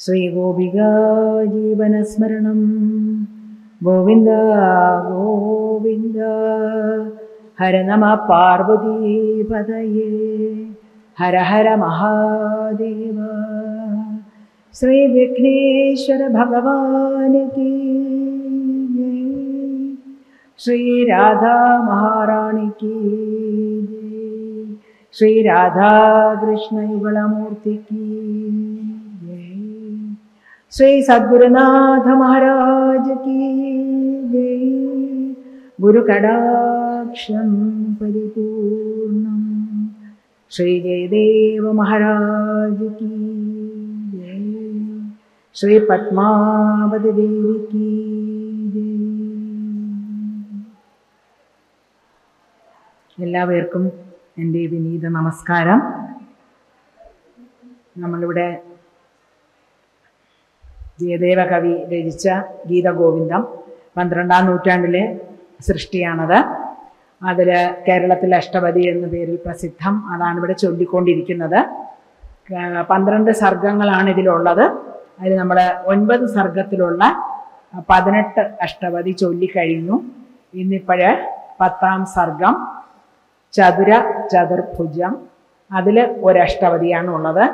ശ്രീഗോപികാ ജീവനസ്മരണം ഗോവിന്ദ ഗോവിന്ദ ഹര നമ പാർവതീപതയേ ഹര ഹര മഹാദേവ ശ്രീ വിഘ്നേശ്വര ഭഗവാൻ കീ ജയ്. ശ്രീ രാധാ മഹാറാണി കീ ജയ്. ശ്രീ രാധാകൃഷ്ണ യുഗളമൂർത്തി കീ ജയ്. ശ്രീ സദ്ഗുരുനാഥ മഹാരാജ് കീ ജയ് ഗുരുകടാക്ഷം പരിപൂർണം. ശ്രീ ജയദേവ മഹാരാജ് കീ ജയ. ശ്രീ പത്മാവതി ദേവി കീ എല്ലാവർക്കും എന്റെ വിനീത നമസ്കാരം. നമ്മളിവിടെ ജയദേവ കവി രചിച്ച ഗീതഗോവിന്ദം പന്ത്രണ്ടാം നൂറ്റാണ്ടിലെ സൃഷ്ടിയാണത്. അതിൽ കേരളത്തിലെ അഷ്ടപതി എന്ന പേരിൽ പ്രസിദ്ധം അതാണ് ഇവിടെ ചൊല്ലിക്കൊണ്ടിരിക്കുന്നത്. പന്ത്രണ്ട് സർഗങ്ങളാണ് ഇതിലുള്ളത്. അതിൽ നമ്മൾ ഒൻപത് സർഗത്തിലുള്ള പതിനെട്ട് അഷ്ടപതി ചൊല്ലിക്കഴിഞ്ഞു. ഇന്നിപ്പോഴ് പത്താം സർഗം ചതുര ചതുർഭുജം അതിൽ ഒരഷ്ടപതിയാണ് ഉള്ളത്.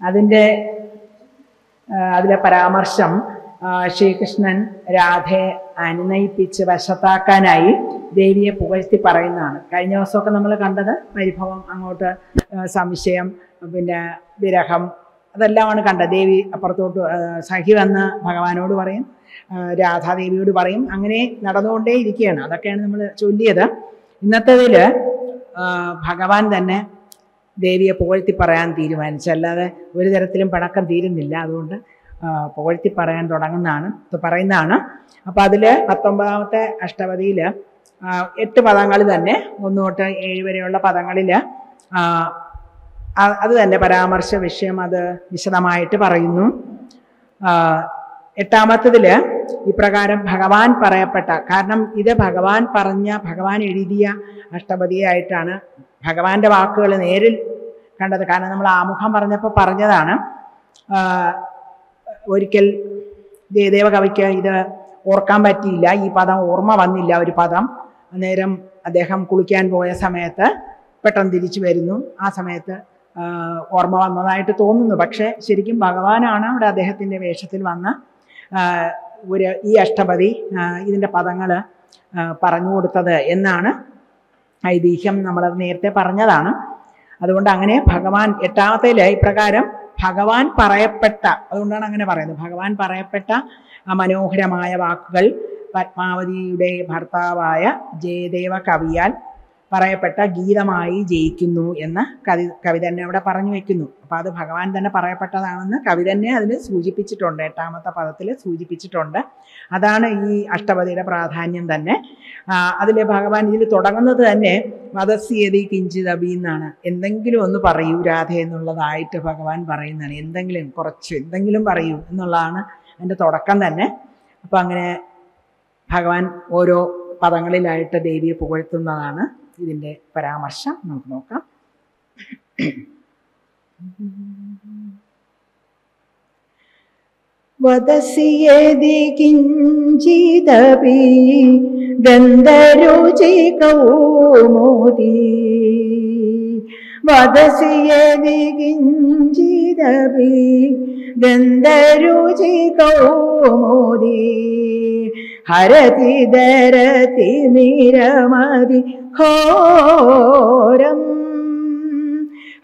അതിന്റെ അതിലെ പരാമർശം ശ്രീകൃഷ്ണൻ രാധയെ അനുനയിപ്പിച്ച് വശത്താക്കാനായി ദേവിയെ പുകഴ്ത്തി പറയുന്നതാണ്. കഴിഞ്ഞ ദിവസമൊക്കെ നമ്മൾ കണ്ടത് പരിഭവം അങ്ങോട്ട് സംശയം പിന്നെ വിരഹം അതെല്ലാമാണ് കണ്ടത്. ദേവി അപ്പുറത്തോട്ട് സഖി വന്ന് ഭഗവാനോട് പറയും രാധാദേവിയോട് പറയും. അങ്ങനെ നടന്നുകൊണ്ടേ ഇരിക്കുകയാണ്. അതൊക്കെയാണ് നമ്മൾ ചൊല്ലിയത്. ഇന്നത്തേതിൽ ഭഗവാൻ തന്നെ ദേവിയെ പുകഴ്ത്തി പറയാൻ തീരുമാനിച്ചു. അല്ലാതെ ഒരു തരത്തിലും പിണക്കം തീരുന്നില്ല. അതുകൊണ്ട് പുകഴ്ത്തി പറയാൻ തുടങ്ങുന്നതാണ്. പറയുന്നതാണ്. അപ്പോൾ അതിൽ പത്തൊമ്പതാമത്തെ അഷ്ടപതിയിൽ എട്ട് പദങ്ങൾ തന്നെ ഒന്ന് തൊട്ട് ഏഴ് വരെയുള്ള പദങ്ങളിൽ അത് തന്നെ പരാമർശ വിഷയം അത് വിശദമായിട്ട് പറയുന്നു. എട്ടാമത്തതിൽ ഇപ്രകാരം ഭഗവാൻ പറയപ്പെട്ട കാരണം ഇത് ഭഗവാൻ പറഞ്ഞ ഭഗവാൻ എഴുതിയ അഷ്ടപതിയായിട്ടാണ് ഭഗവാന്റെ വാക്കുകൾ നേരിൽ കണ്ടത്. കാരണം നമ്മൾ ആമുഖം പറഞ്ഞപ്പോൾ പറഞ്ഞതാണ് ഒരിക്കൽ ദേവകവിക്ക് ഇത് ഓർക്കാൻ പറ്റിയില്ല. ഈ പദം ഓർമ്മ വന്നില്ല ഒരു പദം. അന്നേരം അദ്ദേഹം കുളിക്കാൻ പോയ സമയത്ത് പെട്ടെന്ന് തിരിച്ചു വരുന്നു. ആ സമയത്ത് ഓർമ്മ വന്നതായിട്ട് തോന്നുന്നു. പക്ഷേ ശരിക്കും ഭഗവാനാണ് അവിടെ അദ്ദേഹത്തിന്റെ വേഷത്തിൽ വന്ന് ഒരു ഈ അഷ്ടപതി ഇതിന്റെ പദങ്ങൾ പറഞ്ഞു കൊടുത്തത് എന്നാണ് ഐതിഹ്യം നമ്മളത് നേരത്തെ പറഞ്ഞതാണ്. അതുകൊണ്ട് അങ്ങനെ ഭഗവാൻ എട്ടാമത്തെ ഇപ്രകാരം ഭഗവാൻ പറയപ്പെട്ട അതുകൊണ്ടാണ് അങ്ങനെ പറയുന്നത്. ഭഗവാൻ പറയപ്പെട്ട ആ മനോഹരമായ വാക്കുകൾ പത്മാവതിയുടെ ഭർത്താവായ ജയദേവ കവിയാൽ പറയപ്പെട്ട ഗീതമായി ജയിക്കുന്നു എന്ന് കവി കവി തന്നെ അവിടെ പറഞ്ഞു വെക്കുന്നു. അപ്പോൾ അത് ഭഗവാൻ തന്നെ പറയപ്പെട്ടതാണെന്ന് കവി തന്നെ അതിൽ സൂചിപ്പിച്ചിട്ടുണ്ട്. എട്ടാമത്തെ പദത്തിൽ സൂചിപ്പിച്ചിട്ടുണ്ട്. അതാണ് ഈ അഷ്ടപതിയുടെ പ്രാധാന്യം തന്നെ. അതിൽ ഭഗവാൻ ഇതിൽ തുടങ്ങുന്നത് തന്നെ മതസ്യതി കിഞ്ചിതബി എന്നാണ്. എന്തെങ്കിലും ഒന്ന് പറയൂ രാധ എന്നുള്ളതായിട്ട് ഭഗവാൻ പറയുന്നതാണ്. എന്തെങ്കിലും കുറച്ച് എന്തെങ്കിലും പറയൂ എന്നുള്ളതാണ് അതിന്റെ തുടക്കം തന്നെ. അപ്പം അങ്ങനെ ഭഗവാൻ ഓരോ പദങ്ങളിലായിട്ട് ദേവിയെ പുകഴ്ത്തുന്നതാണ്. ഇതിന്റെ പരാമർശം നമുക്ക് നോക്കാം. വദസി കിഞ്ചിതപി ഗന്ധരുചി കൗമോദീ. വദസി യതി ഗന്ധരുചി കൗമോദി ഹരതി ദരതി മിരമതി ഹോരം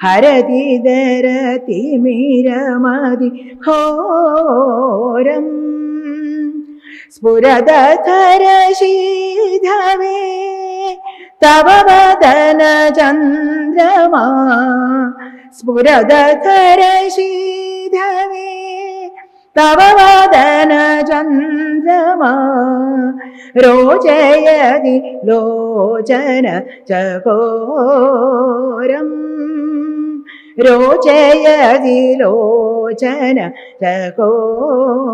ഹരതി ദരതി മീരമതി ഹോരം स्फुरदतर तव वदन चन्द्रमा स्फुरदथर तव वदन चन्द्रमा रोचयदि लोचन च कोरम् രോചയതി രഘോരം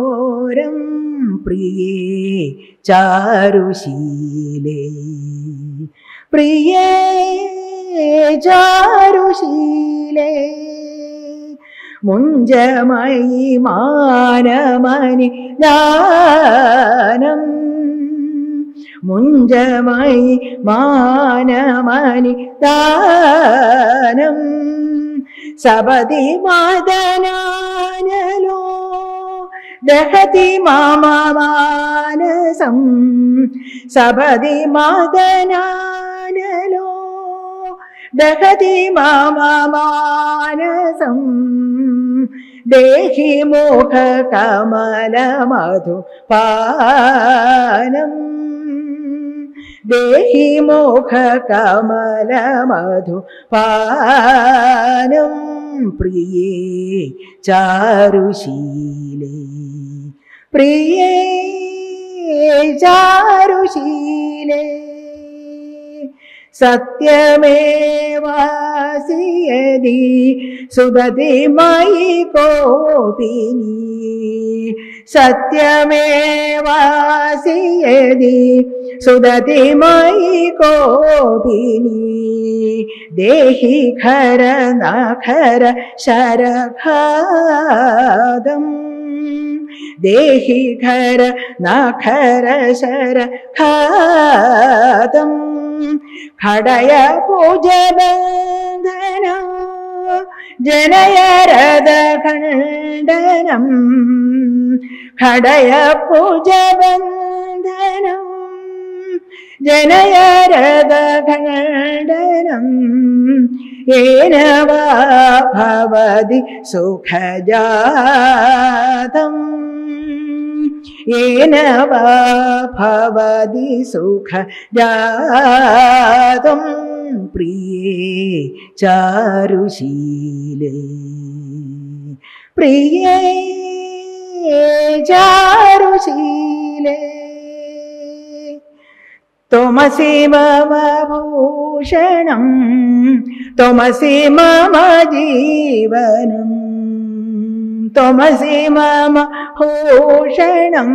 പ്രിയേ ചാരുശീലേ പ്രിയേ ചാരുശീലേ മുഞ്ചമയി മാനമനി ദാനം മുഞ്ചമയി മാനമനി ദാനം സപതി മാതനാനലോ ദഹതി മാമാനസം സപതി മദനാനലോ ദഹതി മാമാനസം ദേഹി മോഹ കമല മധു പാനം ദേഹി മോഹ കമല മധു പാനം പ്രിയേ ചാരുശീലേ. പ്രിയേ ചാരുശീലേ. സത്യമേവാസിയതി സുദതി മയി കോപിനി. സത്യമേവാസിയതി സുദതി മയി കോപിനി ദേഹി ഖര നഖര ശരഘാതം. ദേഹി ഖര നഖര ശരഘാതം. ഖടയ ഭുജബന്ധന ജനയരദ ഖണ്ഡനം ഖടയ ഭുജബന്ധനം ജനയരദ ഖണ്ഡനം ഏന വാ ഭവതി സുഖജാതം येन वा भवति सुखजातं പ്രിയേ ചാരുശീലേ. പ്രിയേ ചാരുശീലേ. തോമസി മമ തോമസി മമ ജീവനം തോമസി മമ ഭൂഷണം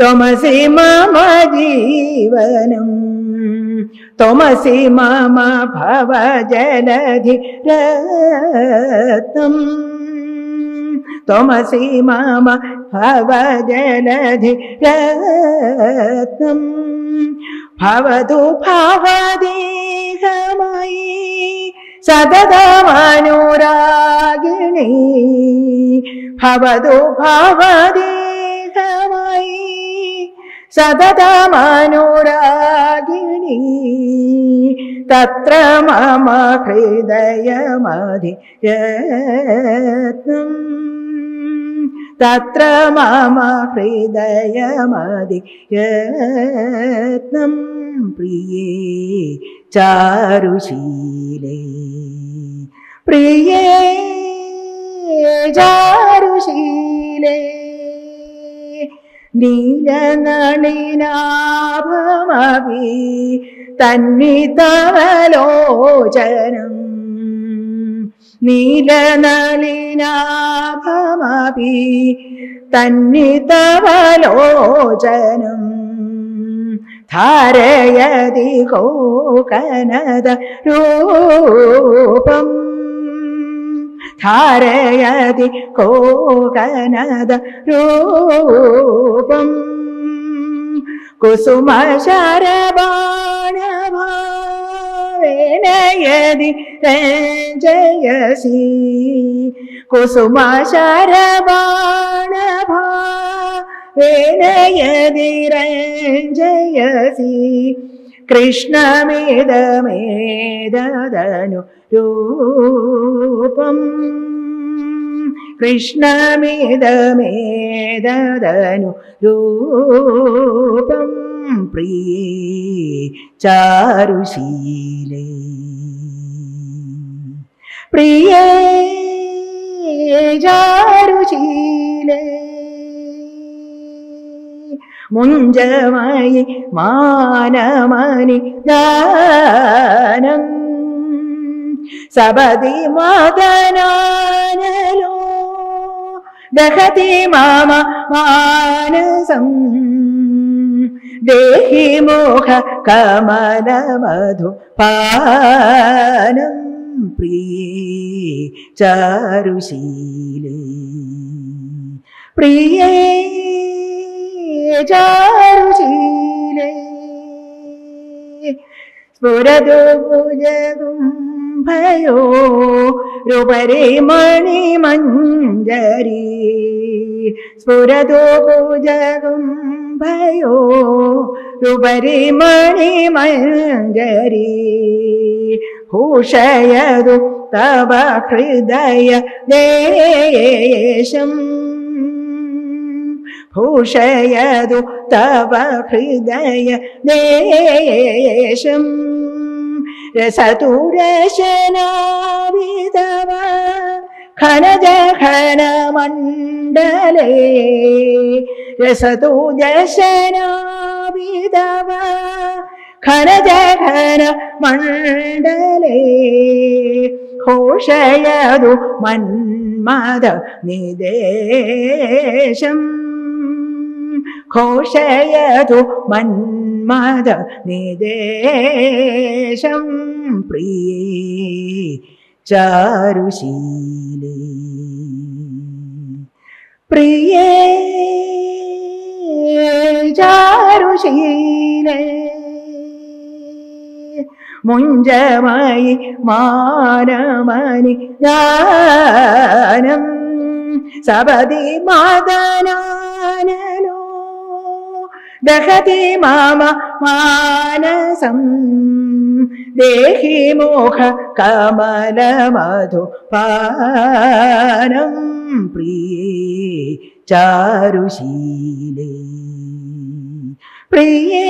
തോമസി മമ ജീവനം ത്വമസി മമ ഭവജലധി രത്നം ത്വമസി മമ ഭവജലധി രത്നം ഭവതു ഭാവദേഹമായി സതതമാനുരാഗിണി ഭവതു ഭാവദേ സതതമനുരാഗിണി തത്ര മമ ഹൃദയമധി രത്നം തത്ര മമ ഹൃദയമധി രത്നം പ്രിയേ ചാരുശീലേ. പ്രിയേ ചാരുശീലേ. നീലനളിനാഭമവി തന്നിതലോചനം നീലനളിനാഭമവി തന്നിതവലോചനം. ധാരയതി കോകനദ രൂപം धारयति कोकनद रोपम् कुसुम शरबाणभा वेणयदि रेञ्जयसि। कुसुम शरबाणभा वेणयदि രൂപം കൃഷ്ണമിതമേതനു രൂപം പ്രിയ ചാരുശീലേ പ്രിയ ചാരുശീലേ. മുഞ്ചമായി മാനമണി ദാനം സബതി മദനാനലോ ദഹതി മാമ മാനസം ദേഹി മോഹ കമല മധു പാനം പ്രിയേ ചാരുശീലേ പ്രിയേ ചാരുശീലേ സ്ഫുരതു ഭുജകുംഭയോ രൂപരേ മണിമഞ്ജരി ഭയോ ഭുജകുംഭയോ രൂപരേ മണിമഞ്ജരി ഭൂഷയതു തവ ഹൃദയ ദേശം. ഭൂഷയതു തവ ഹൃദയ ദേശം. രസതുരശനാവിതവ ഖനജ ഖനമണ്ഡലേ രസതു ജശനാവിതവ ഖനജ ഖന മണ്ഡലേ ഘോഷയതു മന്മദ നിദേശം ഘോഷയതു മന്മദ നിദേശം പ്രിയേ ചാരുശീലേ. പ്രിയേ ചാരുശീലേ മുഞ്ചമായി മാനമനി ജ്ഞാനം സപതി മദനാനലോ ദഹതി മാമ മാനസം. ദേഹി മോഹ കമല മധു പാനം പ്രിയേ ചാരുശീലേ. പ്രിയേ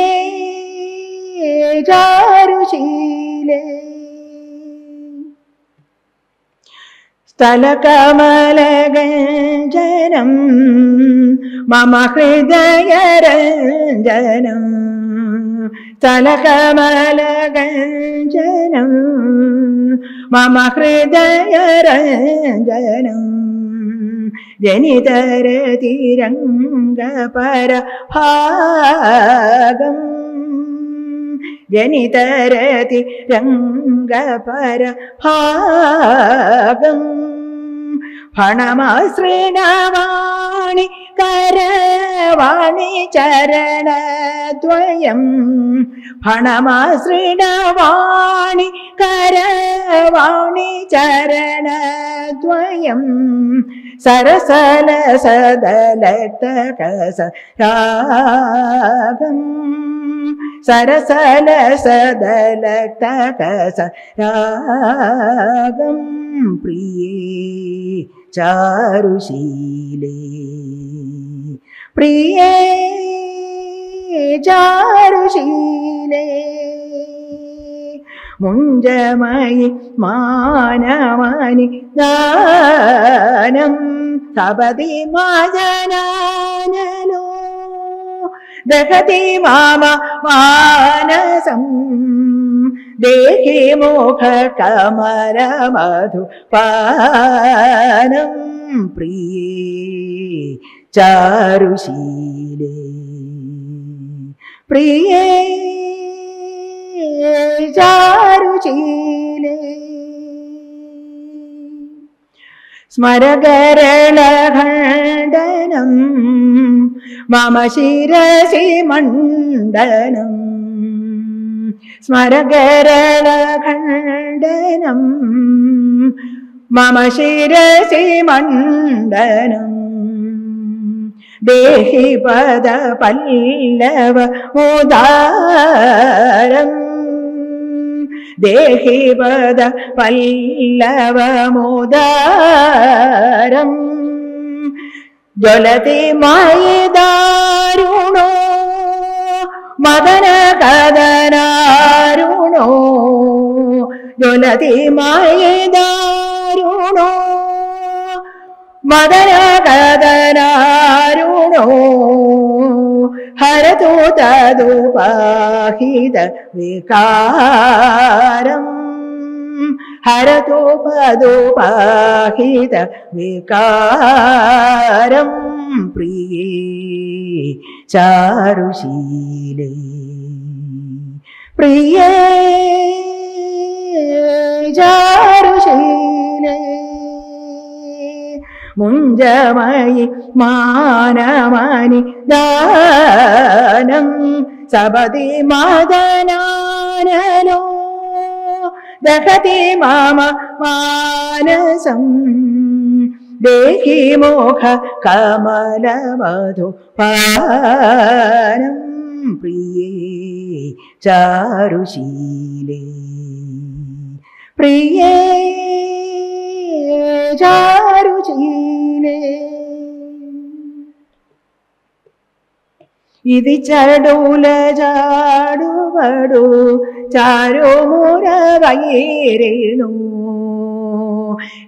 ചാരുശീലേ. സ്ഥലകമലഗഞ്ജനം മമ ഹൃദയരഞ്ജനം. സ്ഥലകമലഗഞ്ജനം മമ ഹൃദയരഞ്ജനം. ജനിതരതിരംഗപര ഭാഗം ജനിതരതി രംഗപര ഭാഗം ഫണമാശ്രീണവാണി കരവാണി ചരണദ്വയം. ഫണമാശ്രീണവാണി കരവാണി ചരണദ്വയം. സരസല സദലതകസ രാഗം സരസല സദല രാഗം പ്രിയേ ചാരുശീലേ. പ്രിയേ ചാരുശീലേ മുഞ്ചമയി മാനമനി ഗാനം സപതി മാജനാനലോ ദഹതി മാമ മാനസം. ദേഹി മോഹ കമല മധു പാനം പ്രിയേ ചാരുശീലേ. പ്രിയേ ചാരുശീലേ. സ്മരകരണഖണ്ഡനം മമ ശിരസി മണ്ഡനം. സ്മരകരളഖണ്ഡനം മമ ശിരസി മണ്ഡനം. ദേഹി പദ പല്ലവ മുദാരം ദേഹി പല്ലവമുദാരം പല്ലവ മുദാരം ജ്വലതി മായിദാരുണോ മദന കദനാരുണോ ജ്വലതി മായിദാരുണോ മദന കദനാരുണോ ഹര തതുപാഹിത വികാരം ഹരതോപദോപാഹിത വികാരം പ്രിയേ ചാരുശീലേ. പ്രിയേ ചാരുശീലേ മുഞ്ചമയി മാനമനി ദാനം സപതി മദനാനലോ ദഹതി മാമ മാനസം. ദേഹി മോഹ കമലമധു പാനം. പ്രിയേ ചാരുശീലേ. പ്രിയേ ചാരുശീലേ ఇది చడుల జాడుబడు చారుముర వైరేణు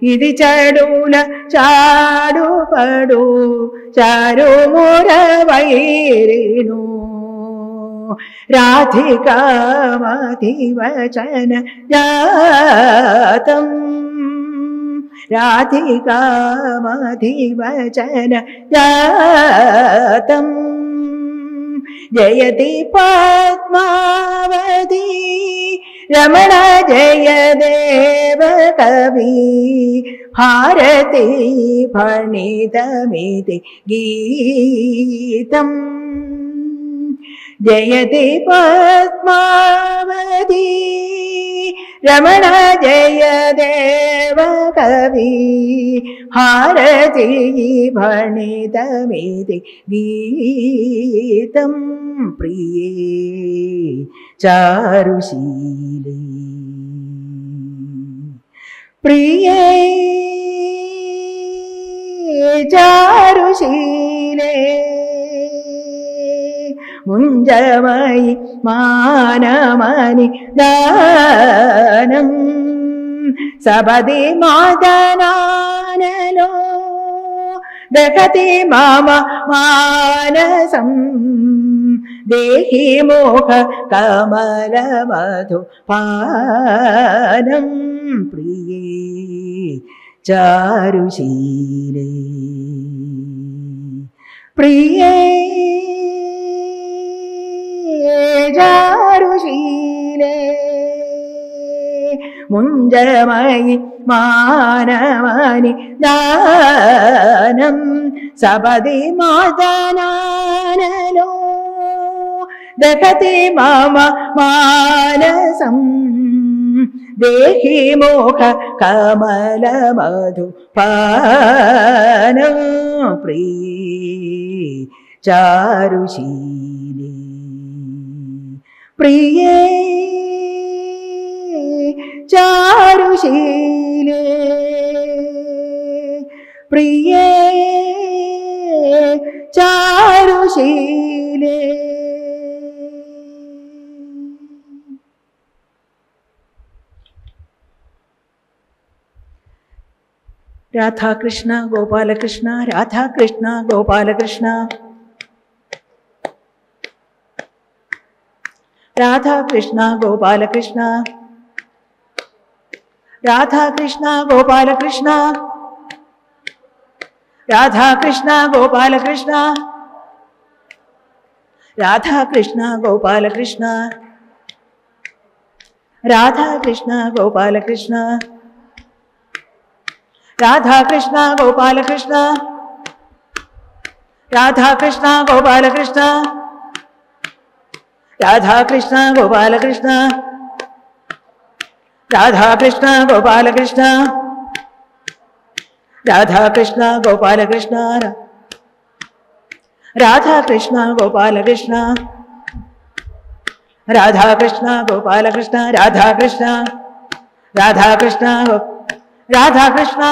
ఇది చడుల చాడుబడు చారుముర వైరేణు రాధికామధివచన జాతం राधिकामाधिवचन जयति पात्मावती रमणा कवि। भारती फणितमिति गीतम्। जयति पद्मावती रमण जय देव कवि। हारति भणितमिति गीतं प्रिये चारुशीले। प्रिये चारुशीले। മുഞ്ചമയി മാനമാനി ദാനം. സപതി മാതനാനലോ ദഹതി മാമ മാനസം. ദേഹി മോഹ കമലമധു പാനം. പ്രിയേ ചാരുശീലേ. പ്രിയേ ചാരുശീലേ മുഞ്ചമയി മാനമനി ദാനം സപതി മാതാനോ ദഹതി മമ മാനസം ദേഹി മോഹ കമലമധു പാനം. പ്രീ ചാരുശീലേ. പ്രിയേ ചാരുശീലേ. പ്രിയേ ചാരുശീലേ. രാധാകൃഷ്ണ ഗോപാലകൃഷ്ണ രാധാകൃഷ്ണ ഗോപാലകൃഷ്ണ. राधा कृष्ण गोपाल कृष्ण राधा कृष्ण गोपाल कृष्ण राधा कृष्ण गोपाल कृष्ण राधा कृष्ण गोपाल कृष्ण राधा कृष्ण गोपाल कृष्ण राधा कृष्ण गोपाल कृष्ण राधा कृष्ण गोपाल कृष्ण രാധാകൃഷ്ണ ഗോപാലകൃഷ്ണ രാധാകൃഷ്ണ ഗോപാലകൃഷ്ണ രാധാകൃഷ്ണ ഗോപാലകൃഷ്ണ രാധാകൃഷ്ണ ഗോപാലകൃഷ്ണ രാധാകൃഷ്ണ ഗോപാലകൃഷ്ണ രാധാകൃഷ്ണ രാധാകൃഷ്ണ ഗോ രാധാകൃഷ്ണ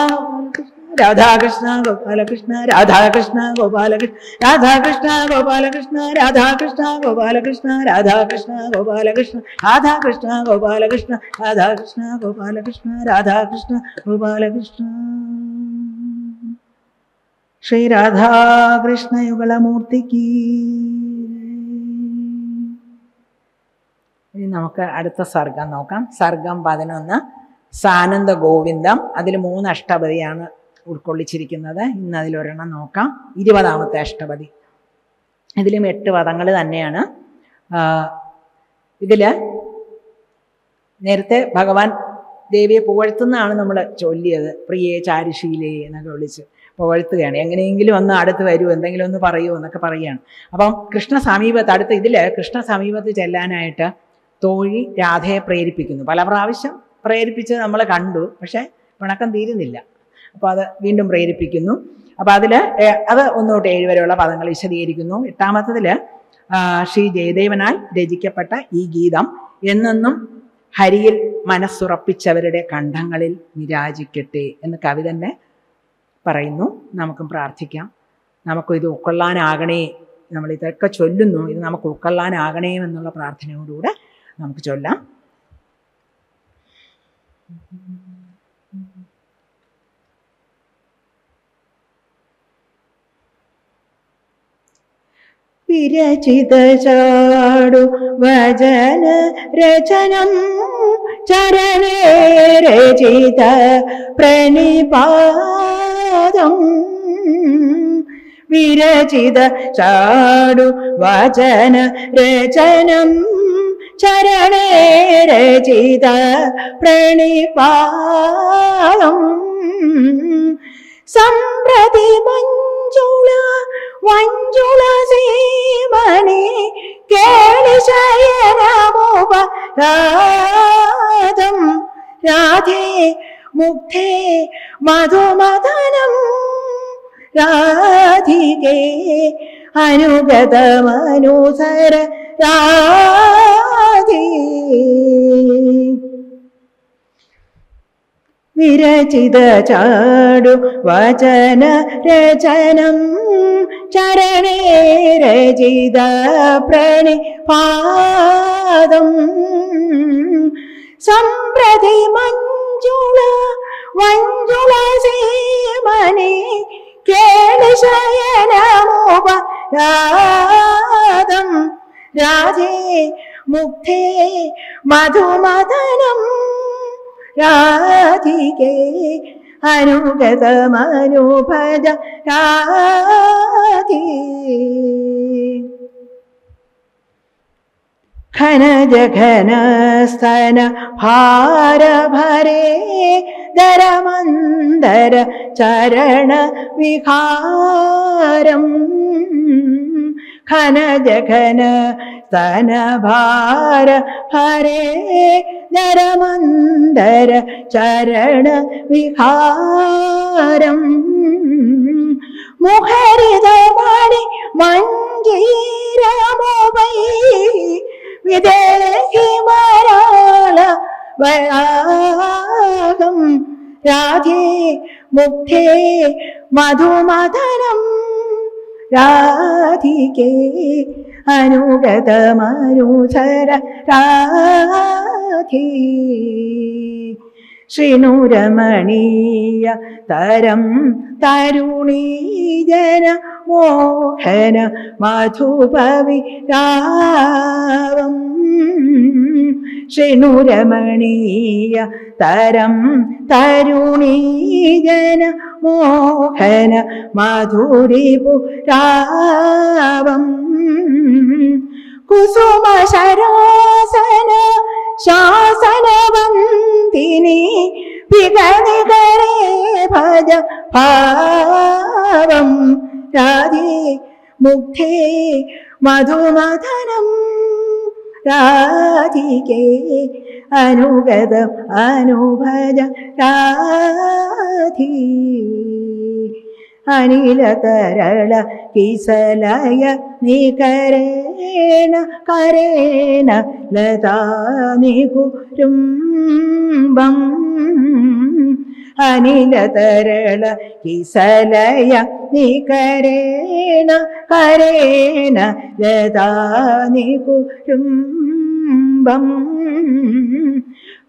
രാധാകൃഷ്ണ ഗോപാലകൃഷ്ണ രാധാകൃഷ്ണ ഗോപാലകൃഷ്ണ രാധാകൃഷ്ണ ഗോപാലകൃഷ്ണ രാധാകൃഷ്ണ ഗോപാലകൃഷ്ണ രാധാകൃഷ്ണ ഗോപാലകൃഷ്ണ രാധാകൃഷ്ണ ഗോപാലകൃഷ്ണ രാധാകൃഷ്ണ ഗോപാലകൃഷ്ണ രാധാകൃഷ്ണ ഗോപാലകൃഷ്ണ. ശ്രീ രാധാകൃഷ്ണ യുഗളമൂർത്തിക്ക് ഇനി നമുക്ക് അടുത്ത സർഗം നോക്കാം. സർഗം പതിനൊന്ന് സാനന്ദ ഗോവിന്ദം. അതിൽ മൂന്ന് അഷ്ടപതിയാണ് ഉൾക്കൊള്ളിച്ചിരിക്കുന്നത്. ഇന്ന് അതിലൊരെണ്ണം നോക്കാം. ഇരുപതാമത്തെ അഷ്ടപതി. ഇതിലും എട്ട് പദങ്ങൾ തന്നെയാണ്. ഇതിൽ നേരത്തെ ഭഗവാൻ ദേവിയെ പുകഴ്ത്തുന്നതാണ് നമ്മൾ ചൊല്ലിയത്. പ്രിയേ ചാരുശീലേ എന്നൊക്കെ വിളിച്ച് പുകഴ്ത്തുകയാണ്. എങ്ങനെയെങ്കിലും ഒന്ന് അടുത്ത് വരൂ എന്തെങ്കിലും ഒന്ന് പറയൂ എന്നൊക്കെ പറയുകയാണ്. അപ്പം കൃഷ്ണ സമീപത്ത് അടുത്ത് ഇതിൽ കൃഷ്ണ സമീപത്ത് ചെല്ലാനായിട്ട് തോഴി രാധയെ പ്രേരിപ്പിക്കുന്നു. പല പ്രാവശ്യം പ്രേരിപ്പിച്ച് നമ്മൾ കണ്ടു പക്ഷേ പിണക്കം തീരുന്നില്ല. അപ്പോൾ അത് വീണ്ടും പ്രേരിപ്പിക്കുന്നു. അപ്പോൾ അതിൽ അത് ഒന്ന് തൊട്ട് ഏഴ് വരെയുള്ള പദങ്ങൾ വിശദീകരിക്കുന്നു. എട്ടാമത്തതിൽ ശ്രീ ജയദേവനാൽ രചിക്കപ്പെട്ട ഈ ഗീതം എന്നെന്നും ഹരിയിൽ മനസ്സുറപ്പിച്ചവരുടെ കണ്ഠങ്ങളിൽ നിരാജിക്കട്ടെ എന്ന് കവി തന്നെ പറയുന്നു. നമുക്കും പ്രാർത്ഥിക്കാം. നമുക്കും ഇത് ഉൾക്കൊള്ളാനാകണേ. നമ്മൾ ഇതൊക്കെ ചൊല്ലുന്നു. ഇത് നമുക്ക് ഉൾക്കൊള്ളാനാകണേ എന്നുള്ള പ്രാർത്ഥനയോടുകൂടെ നമുക്ക് ചൊല്ലാം. വിരചിത ചാടു വചന രചനം ചരണേ രചിത പ്രണിപാദം. വിരചിത ചാടു വചന രചനം ചരണേ രചിത പ്രണിപാദം. സംപ്രതി മഞ്ജുള സീമണി കേളി ശയനമുപരാധം. രാധേ മുഗ്ധേ മധുമദനം. രാധികേ അനുഗതമനുസര രാധേ. വിരചിത ചാടു വചന രചനം. ചരണേ രചിത പ്രണിപാദം സംപ്രതി മഞ്ജുള വഞ്ജുള സീമനി കേളിശയനമുപരാധം രാജേ മുഗ്ധേ മധുമദനം. രാധികേ അനുഗതമനുഭജ രാധി. ഘനജഘനസ്തന ഭാരഭരേ ദരമന്ദര ചരണ വിഹാരം. ഘനജഘന സ്തനഭാര ഹരേ നരമന്ദര ചരണ വിഹാരം. മുഖരിതമണി മഞ്ജീരമോപൈ വിദേഹി മരാള വരാഗം രാധേ മുഗ്ധേ മധുമതനം രാധികേ അനുഗതമനുസര രാധി തരം തരുണീജന മോഹന മധുപവി രാവം ശൃണുരമണീയ തരം തരുണീജന മോഹന മധുരിപു രാവം കുസുമ ശരാസന ശാസനവന്തിനി വിഗണികരേ ഭജ ഭാവം രാധേ മുഗ്ധേ മധുമദനം രാധികേ അനുഗതം അനുഭജ രാധി. അനിലതരള കിസലയ നികരേണ കരേണ ലതാ നികുരുംബം അനിലതരള കിസലയ നികരേണ കരേണ ലതാ നികുരുംബം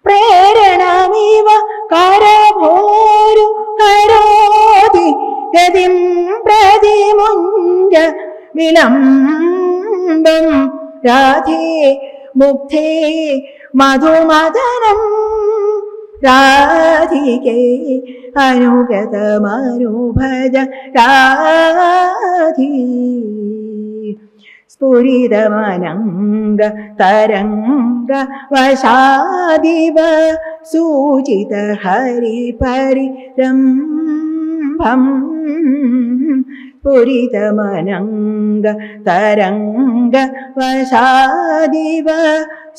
പ്രേരണമിവ കരഭോരു കരോതി ഗതിം പ്രതിമുഞ്ച വിളംബം. രാധേ മുക്തേ മധുമദനം രാധികേ അനുഗതമനുഭജ രാധി. സ്ഫുരിതമനംഗ തരംഗ വശാദിവ സൂചിത ഹരിപരിരംഭം. സ്ഫുരിതമനംഗ തരംഗ വശാദിവ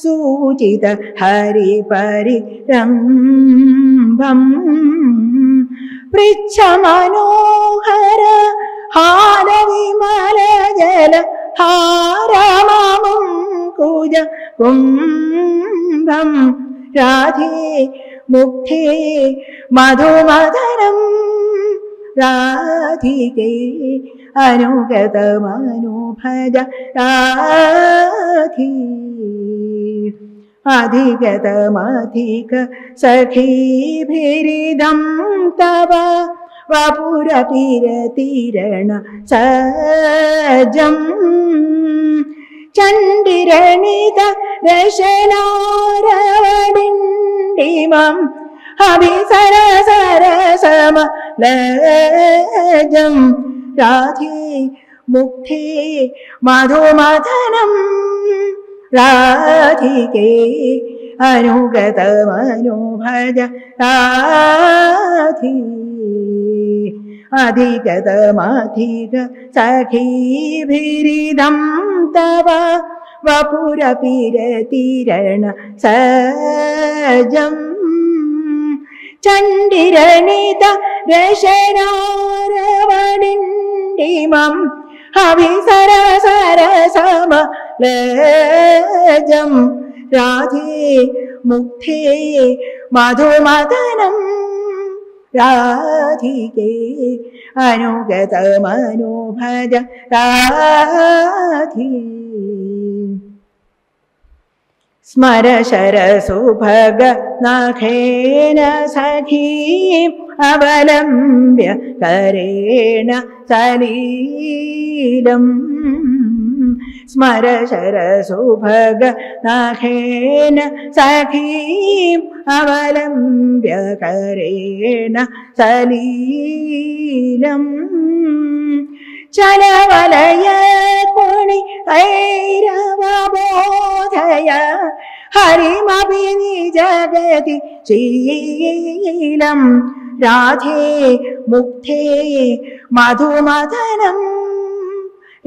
സൂചിത ഹരിപരിരംഭം. പൃച്ഛ മനോഹര ഹാരവിമല ജല ഹാരമം കുജ കുംഭം. രാധേ മുക്തേ മധുമധനം രാധികേ അനുഗതമനുഭജ രാധി. അധിഗതമധിക സഖീഭിരിദം തവ വപുരപിരതിരണ സജം. ചണ്ഡിരണിത രശനാരവടിണ്ടിമം അഭിസരസരസമ ലജം രാധേ മുക്തി മധുമധനം രാധികേ അനുഗതമനുഭജ രാധി. അധിഗതമധിക സഖീഭിരിദം തവ വപുരപിരതിരണ സജം ചണ്ഡിരണിത രശനാരവണിണ്ടിമം അഭിസരസരസമ ലജം രാധേ മുക്തേ മധുമതനം രാധികേ അനുഗതമനുഭജ രാധി. സ്മര ശരസുഭഗ നഖേന സഖീം അവലംബ്യ കരേണ സലീലം. സ്മര ശരസുഭഗ നഖേന സഖീം അവലംബ്യ കരേണ സലീലം. ചലവലയ ഹരിമപി ജഗതി ശ്രീലം. രാധേ മുക്തേ മധുമദനം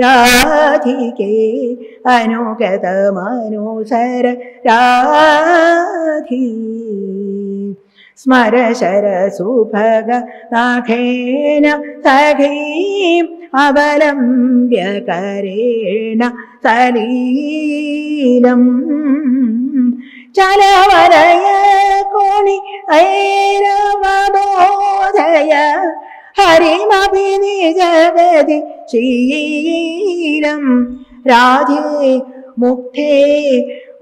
രാധികേ അനുഗതമനുസര രാധി. സ്മര ശരസുഭഗ നാഖേന സഖീം അവലംബ്യ കരേണ സലീലം. ചലവലയ കോണി ഐരവദോദയ ഹരിമഭി ജഗതി ശീലം. രാധേ മുക്തേ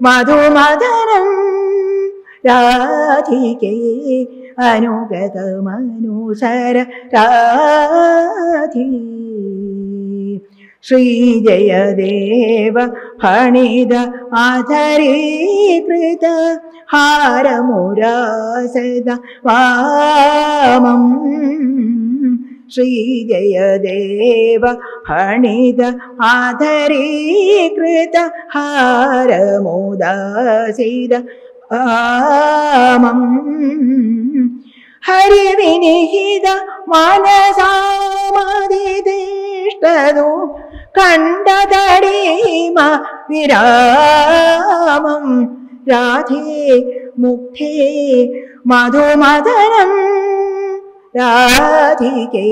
മധുമദനം. രാധികേ അനുഗതമനുസര രാധി. ശ്രീജയദേവ ഹണിത ആധരീകൃത ഹാരമുരാസത വാമം. ശ്രീജയദേവ ഹണിത ആധരീകൃത ഹാരമുദാസിത ആമം ഹരിവിനിഹിത മനസാമതിഷ്ഠതു കണ്ടതടീമ വിരാമം. രാധേ മുക്തേ മധുമദനം. രാധികേ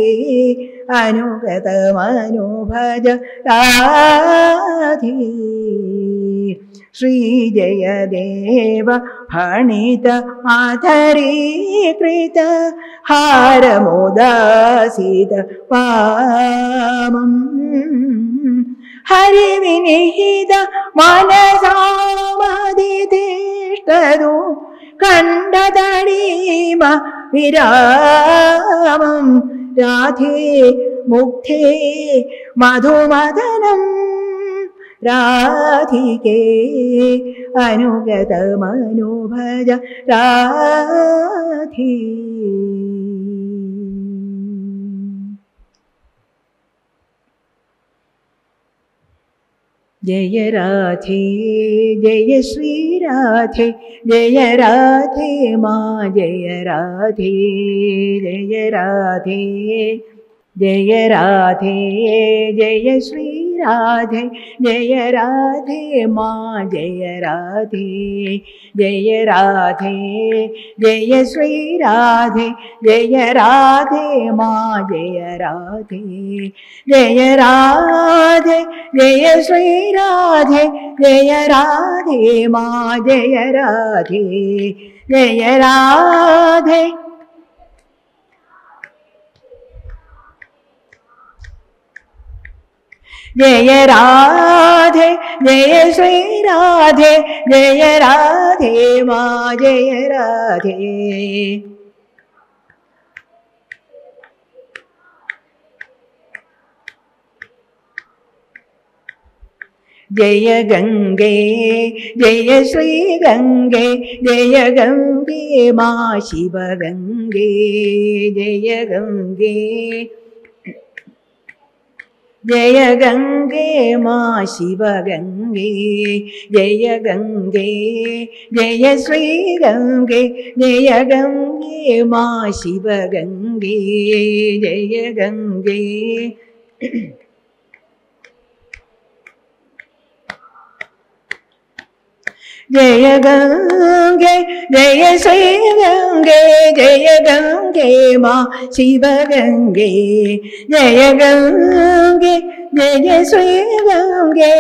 അനുഗതമനുഭജ രാധി. ശ്രീജയദേവ ഫണിത മാധരീകൃത ഹാരമോദാസിത വാമം. ഹരിവിനിഹിത മനസാമതിഷ്ഠതു കണ്ടതടീമ വിരാമം. രാധേ മുക്തേ മധുമദനം. രാധികേ അനുഗതമനുഭജ രാധി. जय राधे जय श्रीराधे जय राधे मा जय राधे जय राधे जय राधे जय श्री രാധേ ജയ ശ്രീരാധേ ജയ രാധേ മാ ജയ രാധേ ജയ രാധേ ജയ ശ്രീരാധേ ജയ രാധേ മാ ജയ രാധേ ജയ രാധേ ജയ ശ്രീരാധേ ജയ രാധേ മാ ജയ രാധേ ജയ രാധേ ജയ രാധേ ജയ ശ്രീരാധേ ജയ രാധേ മാ ജയ രാധേ. ജയ ഗംഗേ ജയ ശ്രീ ഗംഗേ ജയ ഗംഗേ മാ ശിവഗംഗേ ജയ ഗംഗേ. ജയ ഗംഗേ മാ ശിവഗംഗേ ജയ ഗംഗേ ജയ ശ്രീ ഗംഗേ ജയ ഗംഗേ മാ ശിവഗംഗേ ജയ ഗംഗേ ജയ ഗംഗേ ജയ ശ്രീ ഗംഗേ ജയ ഗംഗേ മാ ശിവഗംഗേ ജയ ഗംഗേ ജയ ശ്രീ ഗംഗേ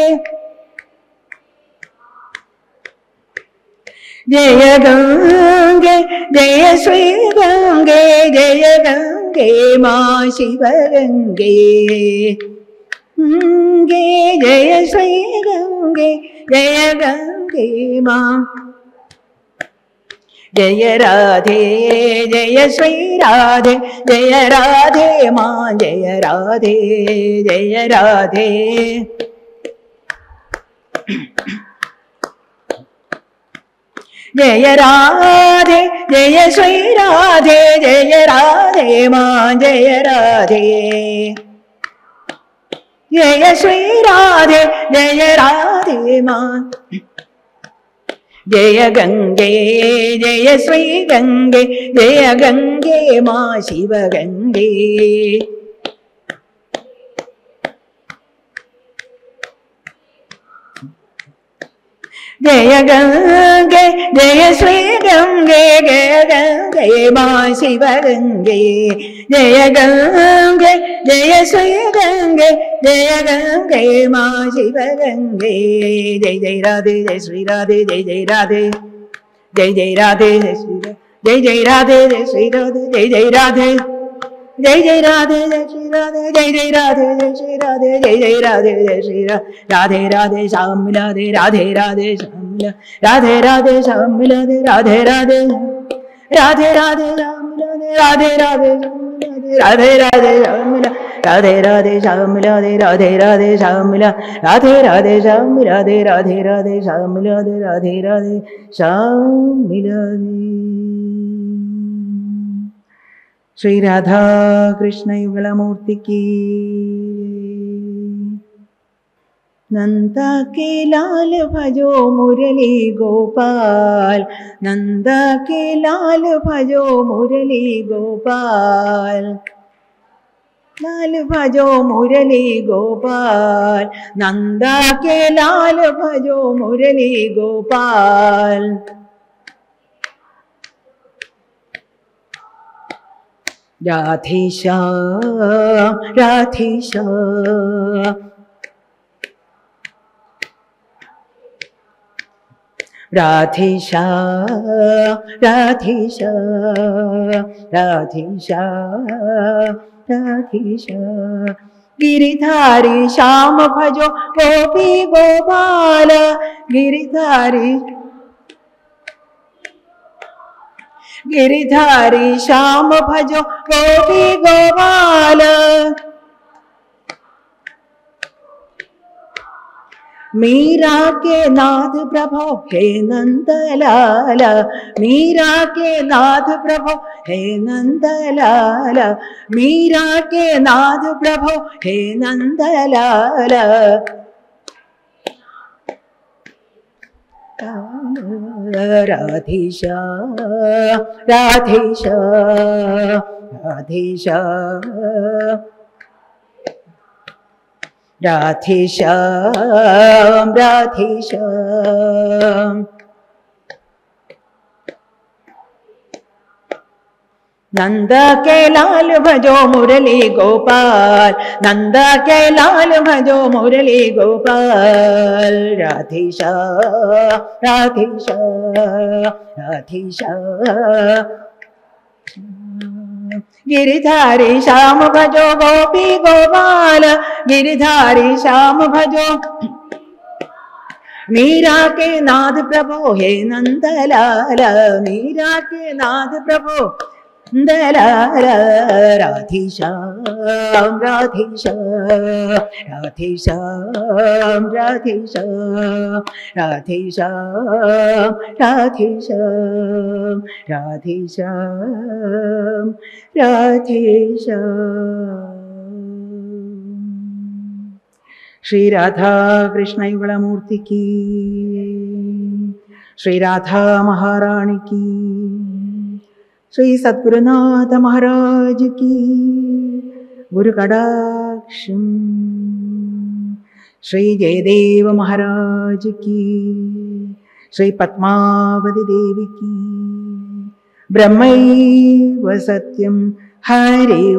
ജയ ഗംഗേ ജയ ശ്രീ ഗംഗേ ജയ ഗംഗേ മാ ശിവഗംഗേ ഗംഗേ ജയ ശ്രീ ഗംഗേ ജയ ഗംഗേ മാ. ജയ രാധേ ജയ ശ്രീ രാധേ ജയ രാധേ മാ ജയ രാധേ ജയ രാധേ. ജയ രാധേ ജയ ശ്രീ രാധേ ജയ രാധേ മാ ജയ രാധേ. ജയ ശ്രീരാധേ ജയ രാധേമാ ജയ ഗംഗേ ജയ ശ്രീ ഗംഗേ ജയ ഗംഗേ മാ ശിവഗംഗേ. ജയ ഗംഗേ ജയ ശ്രീ ഗംഗേ ജയ ഗംഗേ മാ ശിവഗംഗേ. ജയ ഗംഗേ ജയ ശ്രീ ഗംഗേ ജയ ഗംഗേ മാ ശിവഗംഗേ. Jaya Jaya Radhe Jaya Shri Radhe Jaya Jaya Radhe. Jaya Jaya Radhe Jaya Shri Jaya Jaya Radhe Jaya Shri Radhe Jaya Jaya Radhe. Jai Jai Radhe Jai Shri Radhe Jai Jai Radhe Jai Shri Radhe Jai Jai Radhe Jai Shri Radhe Radhe Sham Radhe Radhe Radhe Sham Radhe Radhe Sham Radhe Radhe Radhe Radhe Radhe Sham Radhe Radhe Radhe Radhe Sham Radhe Radhe Sham Radhe Radhe Radhe Sham Radhe Radhe Sham Radhe Radhe Radhe Sham Radhe Radhe Sham Radhe Shri Radha Krishna युगलमूर्ति की नंदा के लाल भजो मुरली गोपाल नंदा के लाल भजो मुरली गोपाल लाल भजो मुरली गोपाल नंदा के लाल भजो मुरली गोपाल 라디샤 라디샤 라디샤 라디샤 라디샤. 라디샤 गिरिधारी श्याम भजो गोपी गोपाल गिरिधारी गिरिधारी श्याम भजो गोपी गोपाल। मीरा के नाथ प्रभो हे नंदलाल, मीरा के नाथ प्रभो हे नंदलाल, मीरा के नाथ प्रभो हे नंदलाल। राधेशा राधेशा राधेश्याम राधेश्याम नंद के लाल भजो मुरली गोपाल नंद के लाल भजो मुरली गोपाल राधेशा राधेशा राधेशा गिरिधारी श्याम भजो गोपी गोपाल गिरिधारी श्याम भजो मीरा के नाथ प्रभो हे नंदलाल मीरा के नाथ प्रभो राधेश्याम राधेश्याम राधेश्याम राधेश्याम राधेश्याम राधेश्याम राधेश्याम राधेश्याम श्री राधा कृष्ण युगलमूर्ति की श्री राधा महारानी की श्री सद्गुरुनाथ महाराज की गुरु कडाक्षम श्री जयदेव महाराज की श्री पद्मावती देवी की ब्रह्मैव सत्यं हरि